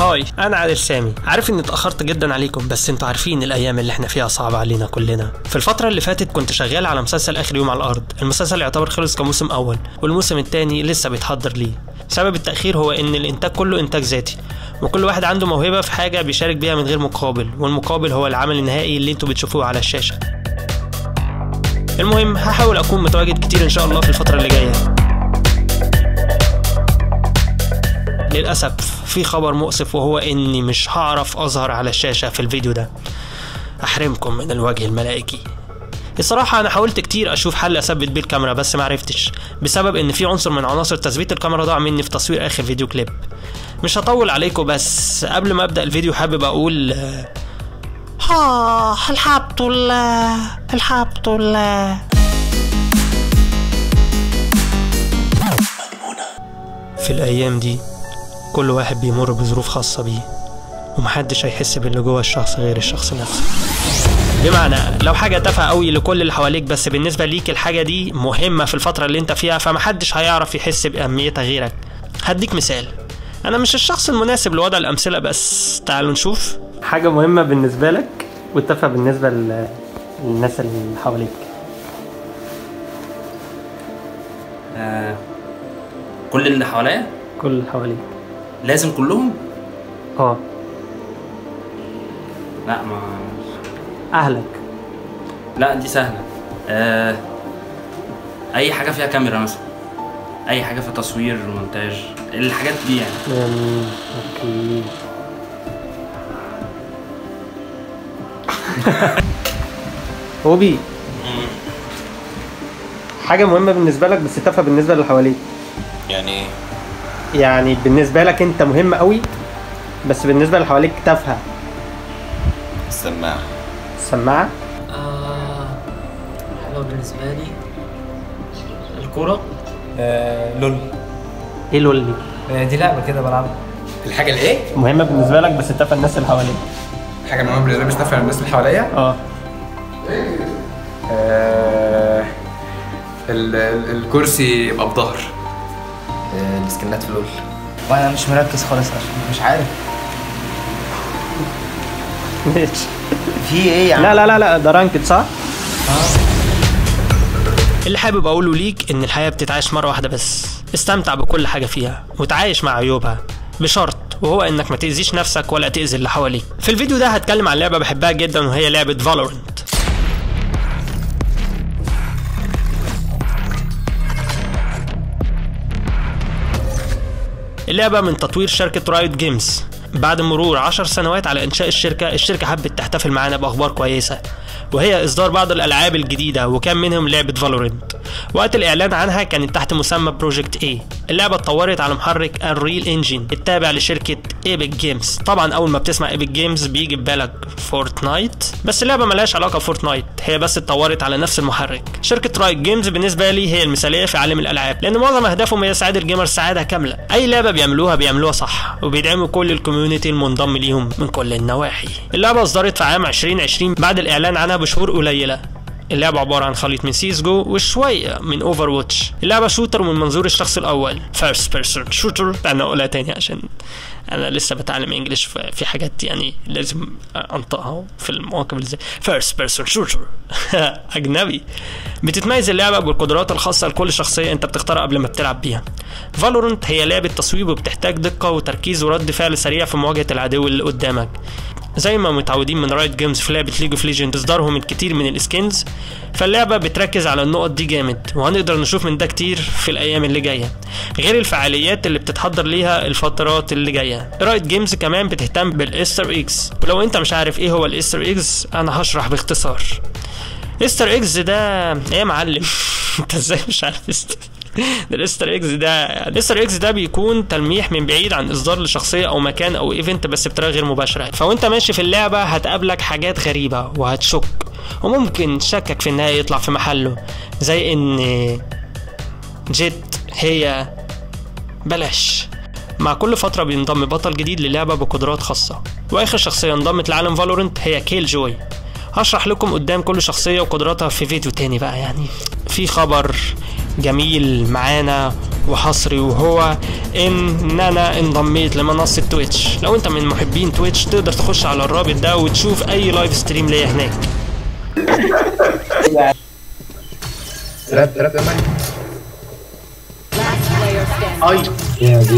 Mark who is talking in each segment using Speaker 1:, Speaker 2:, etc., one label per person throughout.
Speaker 1: هاي أنا عادل سامي عارف اني اتأخرت جدا عليكم بس أنتوا عارفين الأيام اللي إحنا فيها صعبة علينا كلنا. في الفترة اللي فاتت كنت شغال على مسلسل آخر يوم على الأرض. المسلسل يعتبر خلص كموسم أول والموسم الثاني لسه بيتحضر ليه. سبب التأخير هو إن الإنتاج كله إنتاج ذاتي وكل واحد عنده موهبة في حاجة بيشارك بيها من غير مقابل والمقابل هو العمل النهائي اللي أنتوا بتشوفوه على الشاشة. المهم هحاول أكون متواجد كتير إن شاء الله في الفترة اللي جاية. للأسف. في خبر مؤسف وهو إني مش هعرف أظهر على الشاشة في الفيديو ده. أحرمكم من الوجه الملائكي. الصراحة أنا حاولت كتير أشوف حل أثبت بيه الكاميرا بس معرفتش بسبب إن في عنصر من عناصر تثبيت الكاميرا ضاع مني في تصوير آخر فيديو كليب. مش هطول عليكم بس قبل ما أبدأ الفيديو حابب أقول ها الحمد لله الحمد لله في الأيام دي كل واحد بيمر بظروف خاصة بيه ومحدش هيحس باللي جوه الشخص غير الشخص نفسه. بمعنى لو حاجة تافهة قوي لكل اللي حواليك بس بالنسبة ليك الحاجة دي مهمة في الفترة اللي انت فيها فمحدش هيعرف يحس بأهميتها غيرك. هديك مثال. أنا مش الشخص المناسب لوضع الأمثلة بس تعالوا نشوف. حاجة مهمة بالنسبة لك وتافهة بالنسبة للناس اللي حواليك.
Speaker 2: آه كل اللي حواليا؟
Speaker 1: كل اللي حواليك.
Speaker 2: لازم كلهم؟
Speaker 1: آه.
Speaker 2: لا ما
Speaker 1: أهلك.
Speaker 2: لا دي سهلة. آه أي حاجة فيها كاميرا مثلا. أي حاجة في تصوير مونتاج الحاجات دي يعني.
Speaker 1: يعني أوكي. هوبي. حاجة مهمة بالنسبة لك بس تافهة بالنسبة للي حواليك.
Speaker 3: يعني إيه؟
Speaker 1: يعني بالنسبة لك انت مهم قوي بس بالنسبة اللي حواليك تافهة.
Speaker 3: السماعة
Speaker 1: السماعة
Speaker 4: آه حلوة بالنسبة لي. الكورة؟
Speaker 5: آه لول.
Speaker 1: إيه لولي
Speaker 5: آه دي لعبة كده بلعبها.
Speaker 6: الحاجة الإيه؟
Speaker 1: مهمة بالنسبة لك بس تافهة الناس اللي حواليك.
Speaker 6: حاجة مهمة بالنسبة لي بس تافهة الناس اللي حواليا؟
Speaker 1: آه.
Speaker 6: آه، ال- ال- الكرسي يبقى بظهر.
Speaker 7: السكنات في لول
Speaker 5: وأنا مش مركز خالص عشان مش عارف.
Speaker 1: ماشي.
Speaker 7: في إيه يا عم؟
Speaker 1: لا لا لا لا ده رانكد صح؟ اللي حابب أقوله ليك إن الحياة بتتعاش مرة واحدة بس. استمتع بكل حاجة فيها وتعايش مع عيوبها بشرط وهو إنك ما تأذيش نفسك ولا تأذي اللي حواليك. في الفيديو ده هتكلم عن لعبة بحبها جدا وهي لعبة Valorant اللعبة من تطوير شركة Riot Games بعد مرور عشر سنوات على إنشاء الشركة الشركة حبت تحتفل معانا بأخبار كويسة. وهي إصدار بعض الألعاب الجديدة وكان منهم لعبة Valorant وقت الإعلان عنها كانت تحت مسمى Project A. اللعبة اتطورت على محرك ال Unreal Engine التابع لشركة Epic Games طبعا أول ما بتسمع Epic Games بيجي في بالك Fortnite بس اللعبة ملهاش علاقة ب Fortnite هي بس اتطورت على نفس المحرك. شركة Riot Games بالنسبة لي هي المثالية في عالم الألعاب لأن معظم أهدافهم هي سعادة ال gamer سعادة كاملة. أي لعبة بيعملوها بيعملوها صح وبيدعموا كل ال community المنضم ليهم من كل النواحي. اللعبة أصدرت في عام 2020 بعد الإعلان عنها بشهور قليلة. اللعبة عبارة عن خليط من سيس جو وشوية من Overwatch اللعبة shooter من منظور الشخص الأول. first person shooter أنا أقولها تاني عشان أنا لسه بتعلم English في حاجات يعني لازم أنطقها في المواقف اللي زي first person shooter أجنبي. بتتميز اللعبة بالقدرات الخاصة لكل شخصية أنت بتختارها قبل ما بتلعب بيها. Valorant هي لعبة تصويب وبتحتاج دقة وتركيز ورد فعل سريع في مواجهة العدو اللي قدامك. زي ما متعودين من Riot Games في لعبة League of Legends إصدارهم الكتير من ال skins فاللعبة بتركز على النقط دي جامد وهنقدر نشوف من ده كتير في الأيام اللي جاية. غير الفعاليات اللي بتتحضر ليها الفترات اللي جاية. Riot Games كمان بتهتم بال Easter eggs ولو انت مش عارف إيه هو ال Easter eggs أنا هشرح باختصار. Easter eggs ده إيه يا معلم؟ انت إزاي مش عارف Easter ده ال Easter eggs ده ال Easter eggs ده بيكون تلميح من بعيد عن إصدار لشخصية أو مكان أو event بس بطريقة غير مباشرة. فوانت ماشي في اللعبة هتقابلك حاجات غريبة وهتشك وممكن شكك في النهايه يطلع في محله زي إن جيت هي بلاش. مع كل فترة بينضم بطل جديد للعبة بقدرات خاصة. وآخر شخصية انضمت لعالم Valorant هي Killjoy هشرح لكم قدام كل شخصية وقدراتها في فيديو تاني بقى يعني. في خبر. جميل معانا وحصري وهو ان أنا انضميت لمنصة Twitch لو انت من محبين Twitch تقدر تخش على الرابط ده وتشوف اي live stream ليا هناك
Speaker 7: تراب تراب يا مان
Speaker 8: Player standing.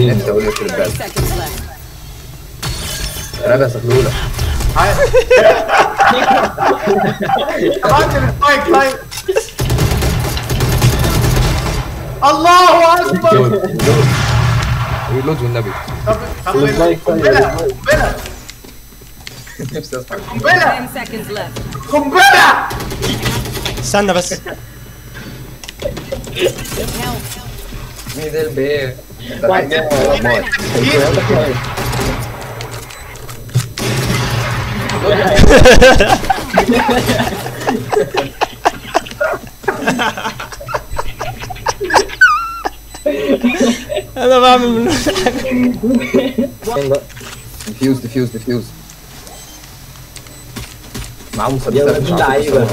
Speaker 7: نفسي أقول لك تراب يا
Speaker 9: الله أكبر.
Speaker 7: لود لود ريلود والنبي
Speaker 8: 10 seconds left.
Speaker 9: قنبلة.
Speaker 1: استنى بس.
Speaker 7: مين البيه
Speaker 1: أنا بعمل من
Speaker 7: defuse defuse defuse معاهم مسدسات عارف يوصلوها.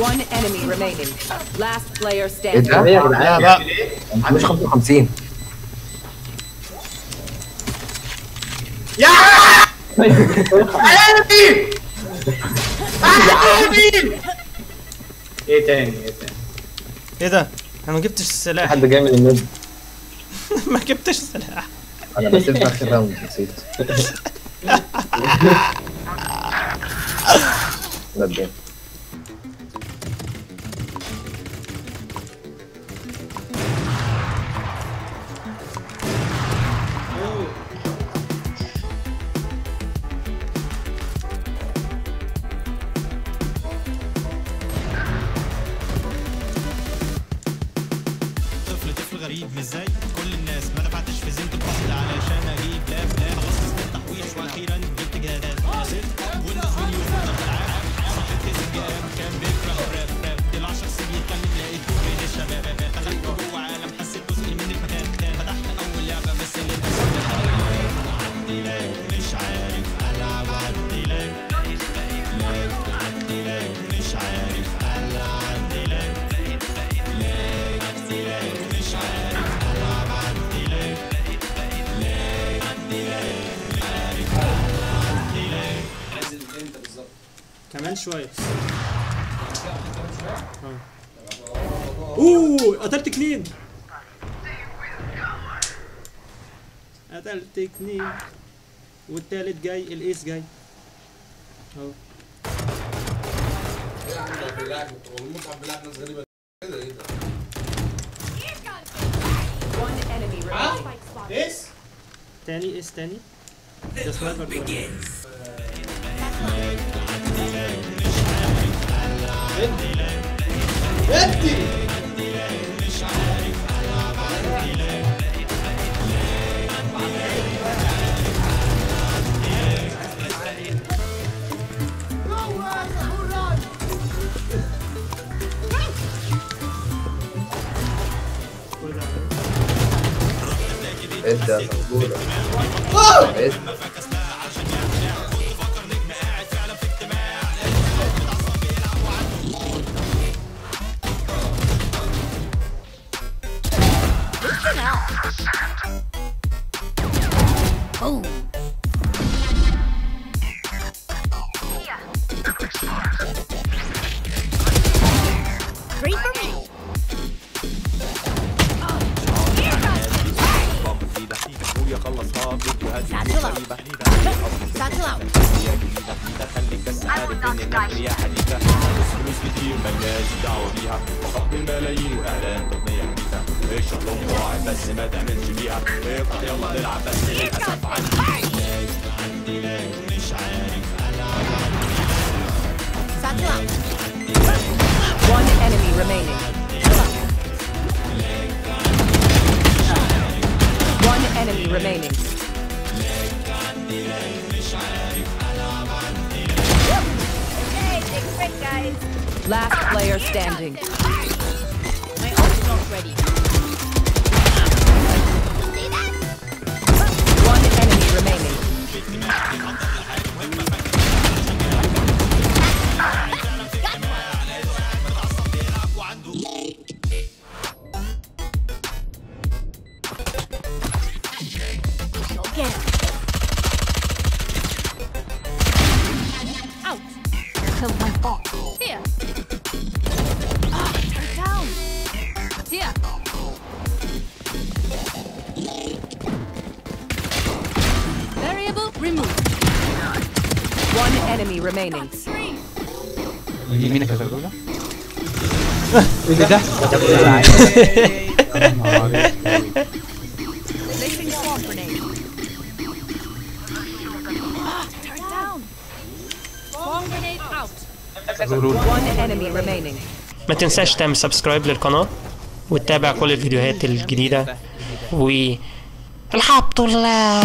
Speaker 8: One enemy remaining. Last player
Speaker 7: إيه
Speaker 8: standing.
Speaker 7: ده؟
Speaker 1: لا. بقى
Speaker 7: مش 55
Speaker 9: إيه تاني؟ إيه تاني؟
Speaker 1: إيه ده؟ أنا ما جبتش السلاح.
Speaker 7: حد جاي من النادي
Speaker 1: ما جبتش السلاح
Speaker 7: أنا نسيت في آخر راوند نسيت. ده
Speaker 10: Vezeille
Speaker 1: كمان شوية. أوه! قتلت اتنين قتلت اتنين والتالت جاي الإيس جاي. أهو.
Speaker 8: إيه ادي ادي ادي ادي One enemy remaining.
Speaker 1: تاني ايس تاني ده سنايبر ده.
Speaker 7: إيه ده يا سخلولة إيه ده؟
Speaker 8: One enemy remaining. One enemy remaining. Last player standing. killed my fox. Here.
Speaker 5: Ah, oh, down.
Speaker 11: Here. Variable
Speaker 8: removed. One enemy remaining. You mean a Elimina esa célula. ¿Verdad?
Speaker 1: ما تنساش تعمل سبسكرايب للقناة وتتابع كل الفيديوهات الجديدة. و الحمد لله